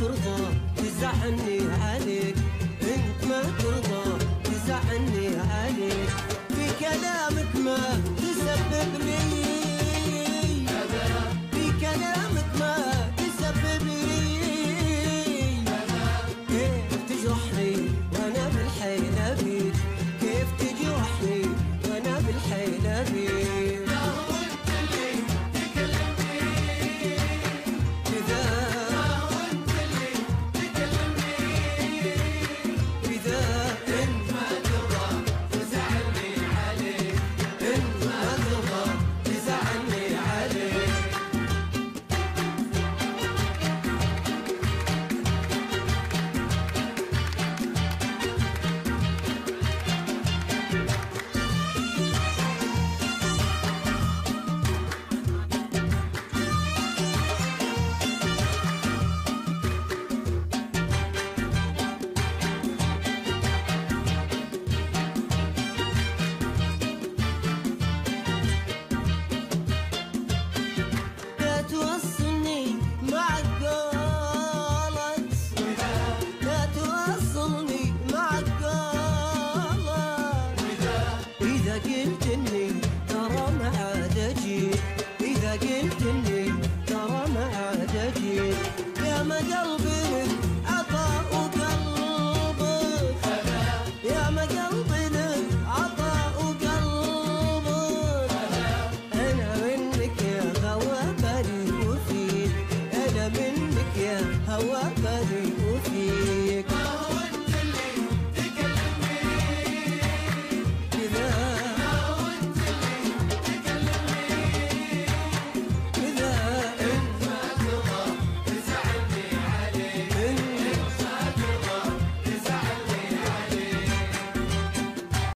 ترضى تزعلني عليك. انت ما ترضى تزعلني عليك. في كلامك ما تسبب لي في كلامك ما تسبب لي كيف تجرحني وأنا بالحيلة بيك كيف تجرحني وأنا بالحيلة بيك الكل ترى ما عاد أجيب يا ما قلبي عطاء وقلبك يا ما قلبي عطاء وقلبك أنا منك يا غوى بري وفي أنا منك يا هوى